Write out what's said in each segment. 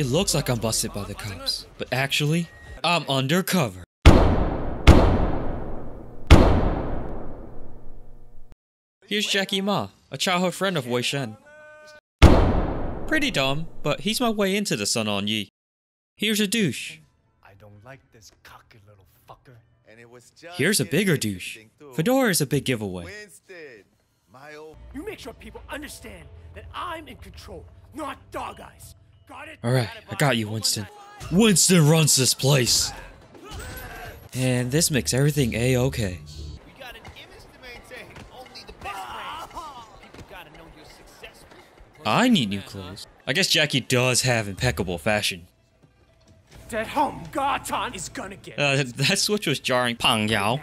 It looks like I'm busted by the cops, but actually, I'm undercover. Here's Jackie Ma, a childhood friend of Wei Shen. Pretty dumb, but he's my way into the Sun On Yi. Here's a douche. I don't like this cocky little fucker. And it was just Here's a bigger douche. Fedora is a big giveaway. Winston, my old You make sure people understand that I'm in control, not dog eyes. Got it? Alright, I got you, Winston. Winston runs this place. And this makes everything a-okay. We got an image to maintain. Only the best. People gotta know you're successful. I need new clothes. I guess Jackie does have impeccable fashion. That home Garton is gonna get. Uh, that switch was jarring. Pang Yao.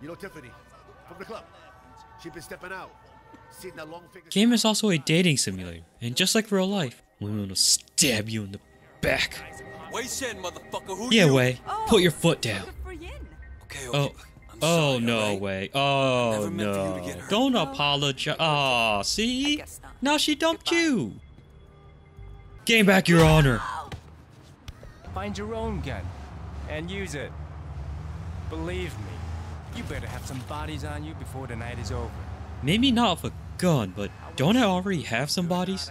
You know Tiffany from the club. She been stepping out. Seen that long figure. Game is also a dating simulator, and just like real life, women will stab you in the back. Wei Shen, motherfucker. Who Yeah, you? Wei, put your foot down. Okay, okay. Oh, I'm oh sorry, no, alright? Wei. Oh Never meant for you no. to get. Don't apologize. Aw, see? Now she dumped you. Gain back your honor. Find your own gun and use it. Believe me, you better have some bodies on you before the night is over. Maybe not with a gun, but don't I already have some bodies?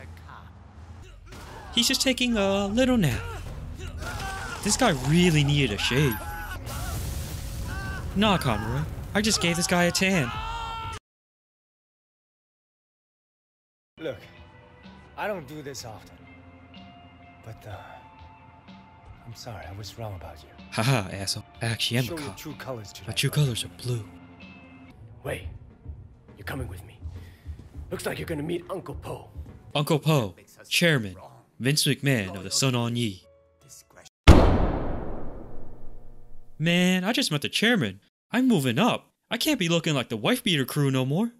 He's just taking a little nap. This guy really needed a shave. Nah, Conroy. I just gave this guy a tan. Look, I don't do this often. But, uh, I'm sorry, I was wrong about you. Haha, asshole. I actually am Show a cop. true colors tonight. My true brother. colors are blue. Wait, you're coming with me. Looks like you're gonna meet Uncle Po. Uncle Po, chairman, Vince McMahon of the Sun On Yi. Man, I just met the chairman. I'm moving up. I can't be looking like the wife beater crew no more.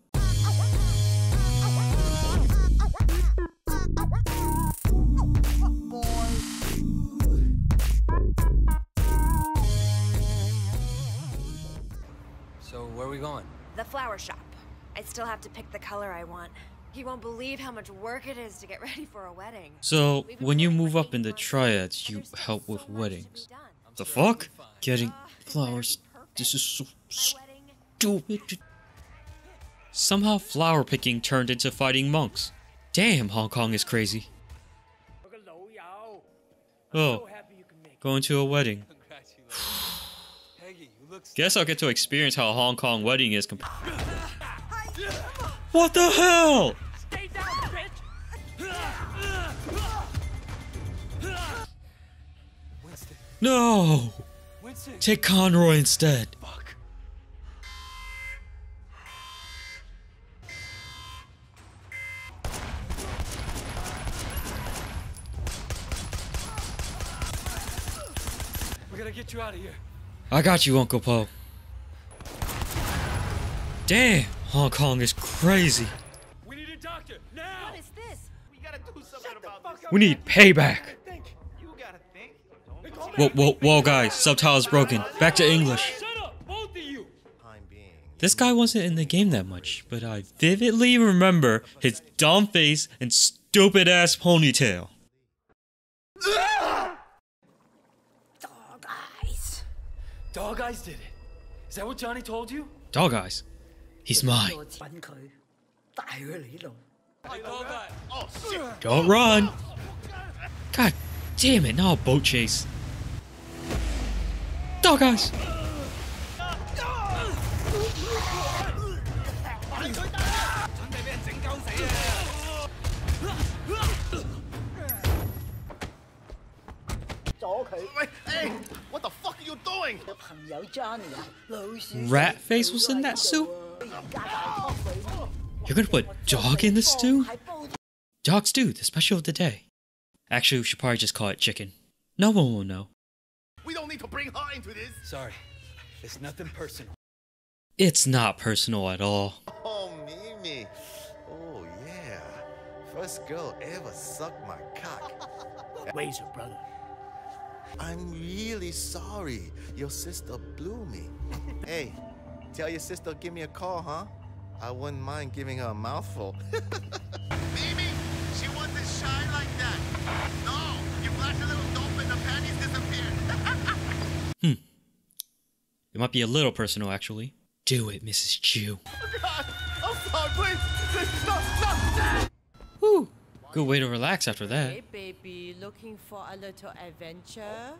So, where are we going? The flower shop. I still have to pick the color I want. You won't believe how much work it is to get ready for a wedding. So, when you move up in the triads, you help so with much weddings. done. The fuck? Getting Ah, flowers. This is so perfect. My wedding stupid. Somehow flower picking turned into fighting monks. Damn, Hong Kong is crazy. Oh, going to a wedding. Peggy, you look Guess I'll get to experience how a Hong Kong wedding is. Comp- what the hell? No! Winston. Take Conroy instead. Fuck. We gotta get you out of here. I got you, Uncle Po. Damn, Hong Kong is crazy. We need a doctor, now! What is this? We gotta do something about this. We need payback. Whoa, whoa, whoa, guys. Subtitles broken. Back to English. This guy wasn't in the game that much, but I vividly remember his dumb face and stupid ass ponytail. Dog eyes. Dog eyes did it. Is that what Johnny told you? Dog eyes. He's mine. Don't run. Oh, God Damn it, No a boat chase. Dog eyes! What the fuck are you doing? Rat face was in that soup? You're gonna put dog in the stew? Dog stew, the special of the day. Actually, we should probably just call it chicken. No one will know. We don't need to bring her into this. Sorry. It's nothing personal. It's not personal at all. Oh, Mimi. Oh, yeah. First girl ever sucked my cock. Razor, brother. I'm really sorry. Your sister blew me. hey, tell your sister give me a call, huh? I wouldn't mind giving her a mouthful. Mimi, she wasn't shy like that. No, It might be a little personal, actually. Do it, Mrs. Chu. Oh, God, oh, I'm sorry, please. Please, stop, stop. Whew. Good way to relax after that. Hey, baby, looking for a little adventure?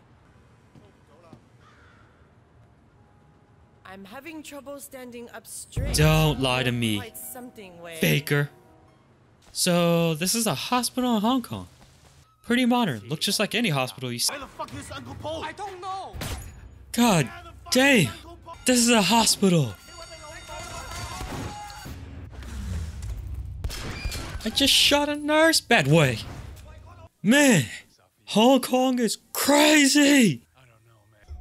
I'm having trouble standing up straight. Don't lie to me. Quite something. Faker. So, this is a hospital in Hong Kong. Pretty modern. Looks just like any hospital you see. Where the fuck is Uncle Po? I don't know. God damn! This is a hospital! I just shot a nurse bad way. Man, Hong Kong is crazy!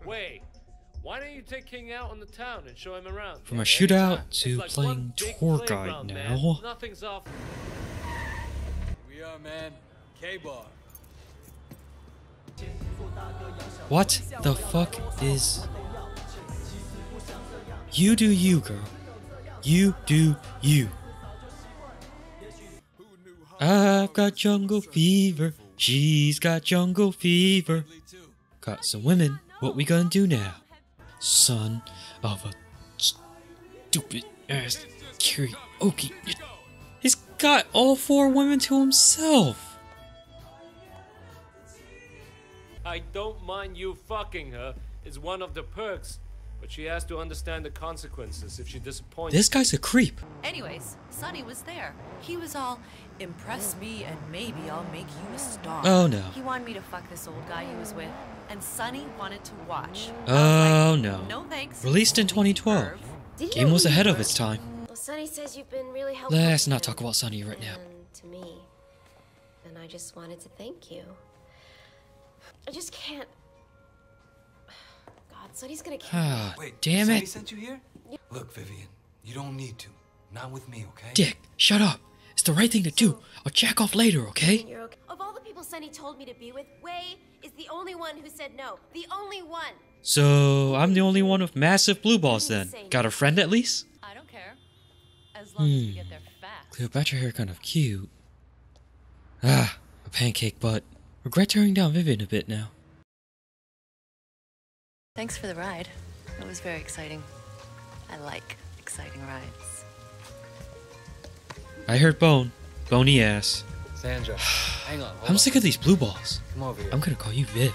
Wait, why don't you take King out in the town and show him around? From a shootout It's to like playing one tour guide playground, man. now. Nothing's off. We are, man. K-Bar. What the fuck is. You do you, girl. You do you. I've got jungle fever. She's got jungle fever. Got some women. What we gonna do now? Son of a stupid ass karaoke. He's got all four women to himself. I don't mind you fucking her. It's one of the perks. But she has to understand the consequences if she disappoints. This guy's a creep. Anyways, Sonny was there. He was all, impress me and maybe I'll make you a star. Oh, no. He wanted me to fuck this old guy he was with, and Sonny wanted to watch. Oh no. No thanks. Released in 2012. Game was ahead of its time. Well, Sonny says you've been really helpful. Let's not talk about Sonny right now. To me. And I just wanted to thank you. I just can't. God, Sonny's gonna kill me. Ah, damn Sonny it. sent you here? Look, Vivian, you don't need to. Not with me, okay? Dick, shut up. It's the right thing to do. I'll jack off later, okay? You're okay. Of all the people Sonny told me to be with, Wei is the only one who said no. The only one. So, I'm the only one with massive blue balls then. Got a friend at least? I don't care. As long as we Hmm. get there fast. Cleopatra hair kind of cute. Ah, a pancake butt. Regret turning down Vivian a bit now. Thanks for the ride. It was very exciting. I like exciting rides. I heard bone. Bony ass. Sandra, hang on. hold I'm on. sick of these blue balls. Come over here. I'm gonna call you Viv.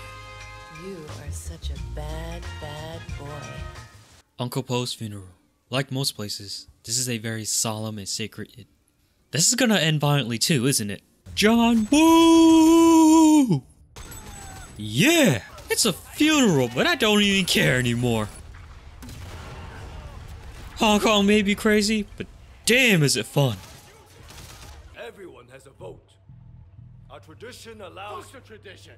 You are such a bad, bad boy. Uncle Po's funeral. Like most places, this is a very solemn and sacred. This is gonna end violently too, isn't it? John Woo! Yeah! It's a funeral, but I don't even care anymore. Hong Kong may be crazy, but damn is it fun. Everyone has a vote. Our tradition allows the tradition.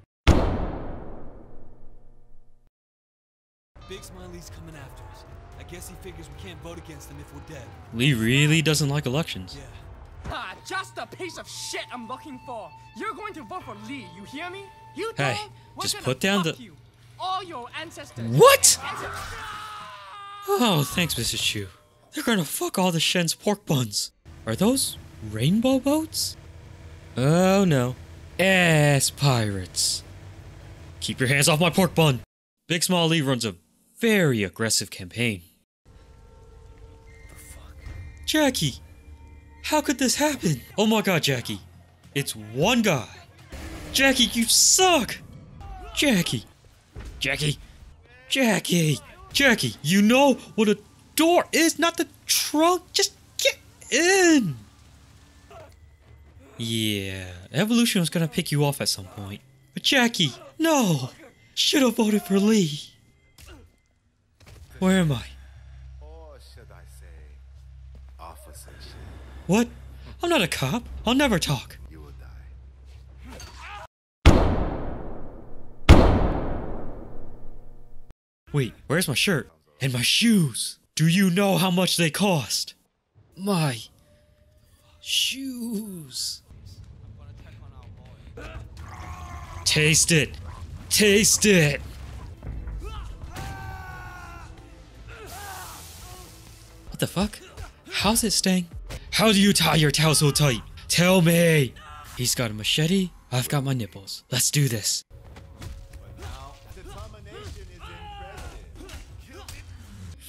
Big Smiley's coming after us. I guess he figures we can't vote against him if we're dead. Lee really doesn't like elections. Ah, just the piece of shit I'm looking for. You're going to vote for Lee, you hear me? You Hey? Just put down the- You. All your ancestors. What? Oh, thanks, Mrs. Chu. They're gonna fuck all the Shen's pork buns. Are those rainbow boats? Oh no. Ass pirates. Keep your hands off my pork bun. Big Small Lee runs a very aggressive campaign. Jackie! How could this happen? Oh my god, Jackie. It's one guy. Jackie, you suck! Jackie. Jackie. Jackie. Jackie, you know what a door is, not the trunk. Just get in. Yeah, evolution was gonna pick you off at some point. But Jackie, no! Should have voted for Lee. Where am I? Or should I say, Officer What? I'm not a cop. I'll never talk. Wait, where's my shirt? And my shoes? Do you know how much they cost? My shoes. Taste it. Taste it. What the fuck? How's it staying? How do you tie your towel so tight? Tell me. He's got a machete. I've got my nipples. Let's do this.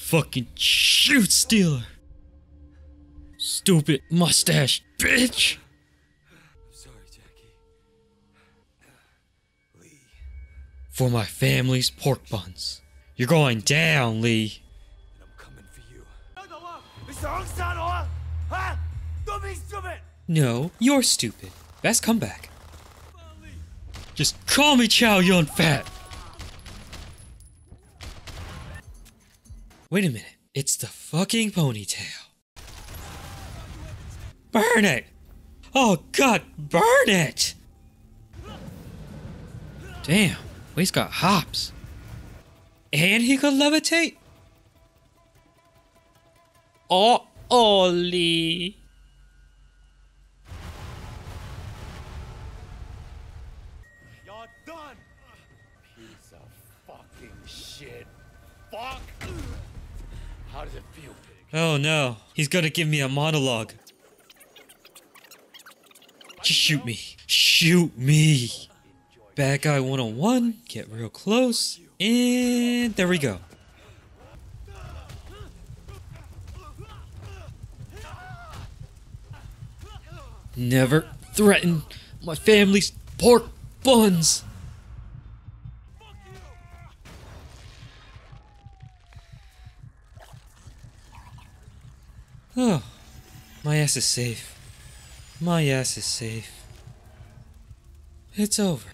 Fucking shoot, Stealer! Stupid mustache, bitch! I'm sorry, Jackie. Lee. For my family's pork buns. You're going down, Lee. And I'm coming for you. Don't be stupid! No, you're stupid. Best comeback. Just call me Chow Yun Fat! Wait a minute. It's the fucking ponytail. Burn it! Oh god, burn it! Damn, he's got hops. And he could levitate? Oh, Ollie. You're done! Piece of fucking shit. Fuck! How does it feel, pig? Oh no, he's gonna give me a monologue. Just shoot me. Shoot me. Bad guy 101, get real close, and there we go. Never threaten my family's pork buns. Oh, my ass is safe. My ass is safe. It's over.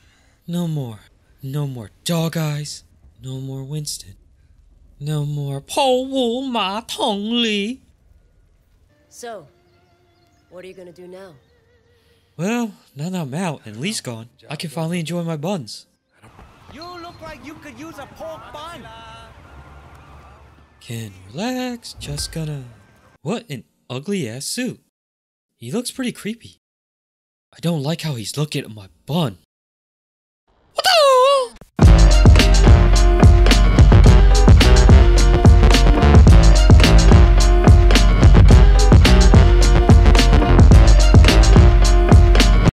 No more. No more dog eyes. No more Winston. No more Paul Wu Ma Tong Li. So, what are you gonna do now? Well, now that I'm out and Lee's gone, I can finally enjoy my buns. You look like you could use a pork bun. Can relax, just gonna what an ugly ass suit. He looks pretty creepy. I don't like how he's looking at my bun.